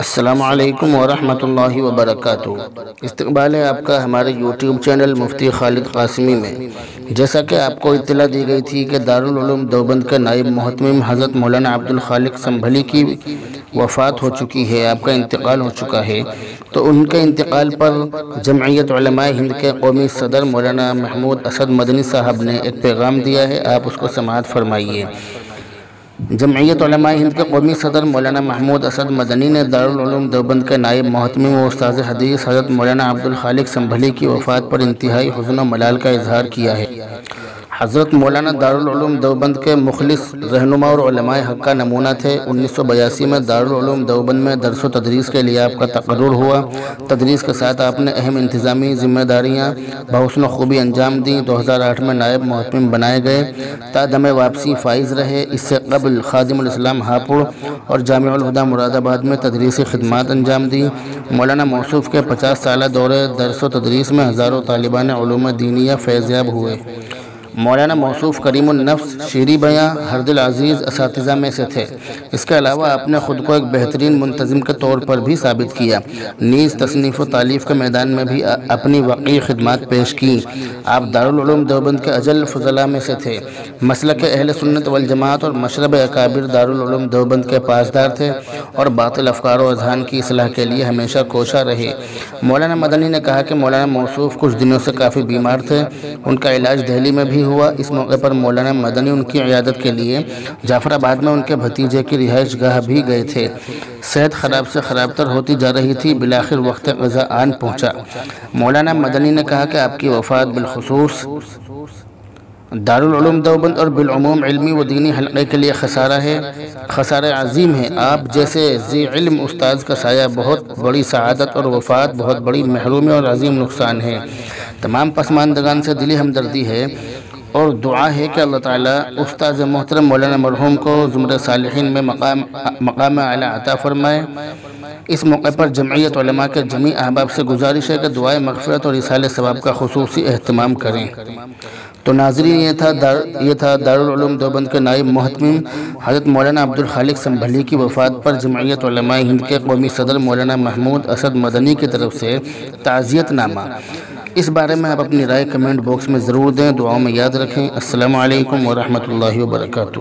السلام علیکم ورحمۃ اللہ وبرکاتہ۔ استقبال ہے آپ کا ہمارے یوٹیوب چینل مفتی خالد قاسمی میں۔ جیسا کہ آپ کو اطلاع دی گئی تھی کہ دارالعلوم دیوبند کے نائب محتمم حضرت مولانا عبد الخالق سنبھلی کی وفات ہو چکی ہے، آپ کا انتقال ہو چکا ہے۔ تو ان کے انتقال پر جمعیت علماء ہند کے قومی صدر مولانا محمود اسد مدنی صاحب نے ایک پیغام دیا ہے، آپ اس کو سماعت فرمائیے۔ جمعیت علماء ہند کے قومی صدر مولانا محمود اسد مدنی نے دارالعلوم دیوبند کے نائب محتمی و استاذ حدیث حضرت مولانا عبد الخالق سنبھلی کی وفات پر انتہائی حزن و ملال کا اظہار کیا ہے۔ حضرت مولانا دارالعلوم دیوبند کے مخلص رہنما اور علماء حق کا نمونہ تھے۔ انیس سو بیاسی میں دارالعلوم دیوبند میں درس و تدریس کے لیے آپ کا تقرر ہوا۔ تدریس کے ساتھ آپ نے اہم انتظامی ذمہ داریاں بحسن و خوبی انجام دیں۔ دو ہزار آٹھ میں نائب محتم بنائے گئے۔ تا دم واپسی فائز رہے۔ اس سے قبل خادم الاسلام ہاپوڑ اور جامع الہدا مراد آباد میں تدریسی خدمات انجام دیں۔ مولانا موصوف کے پچاس سالہ دورے درس و تدریس میں ہزاروں طالبان علوم دینیہ فیضیاب ہوئے۔ مولانا موصوف کریم النفس شیری بیاں ہر دل عزیز اساتذہ میں سے تھے۔ اس کے علاوہ آپ نے خود کو ایک بہترین منتظم کے طور پر بھی ثابت کیا۔ نیز تصنیف و تعلیف کے میدان میں بھی اپنی وقی خدمات پیش کی آپ دارالعلوم دیوبند کے اجل فضلہ میں سے تھے۔ مسلک اہل سنت والجماعت اور مشرب اکابر دارالعلوم دیوبند کے پاسدار تھے اور باطل افکار و اذہان کی اصلاح کے لیے ہمیشہ کوشاں رہے۔ مولانا مدنی نے کہا کہ مولانا موصوف کچھ دنوں سے کافی بیمار تھے۔ ان کا علاج دہلی میں بھی بھی ہوا۔ اس موقع پر مولانا مدنی ان کی عیادت کے لیے جعفر آباد میں ان کے بھتیجے کی رہائش گاہ بھی گئے تھے۔ صحت خراب سے خراب تر ہوتی جا رہی تھی۔ بلاخر وقت غذا آن پہنچا۔ مولانا مدنی نے کہا کہ آپ کی وفات بالخصوص دارالعلوم دیوبند اور بالعموم علمی و دینی حلقے کے لیے خسارہ ہے، خسارہ عظیم ہے۔ آپ جیسے ذی علم استاذ کا سایہ بہت بڑی سعادت اور وفات بہت بڑی محرومی اور عظیم نقصان ہے۔ تمام پسماندگان سے دلی ہمدردی ہے۔ اور دعا ہے کہ اللہ تعالیٰ استاذ محترم مولانا مرحوم کو زمر صالحین میں مقام مقام اعلیٰ عطا فرمائے۔ اس موقع پر جمعیت علماء کے جمیع احباب سے گزارش ہے کہ دعائے مغفرت اور رسال ثواب کا خصوصی اہتمام کریں۔ تو ناظرین، یہ تھا دار، یہ تھا دارالعلوم دیوبند کے نائب محتمم حضرت مولانا عبد الخالق سنبھلی کی وفات پر جمعیت علماء ہند کے قومی صدر مولانا محمود اسد مدنی کی طرف سے تعزیت نامہ۔ اس بارے میں آپ اپنی رائے کمنٹ باکس میں ضرور دیں، دعاؤں میں یاد رکھیں۔ السلام علیکم ورحمۃ اللہ وبرکاتہ۔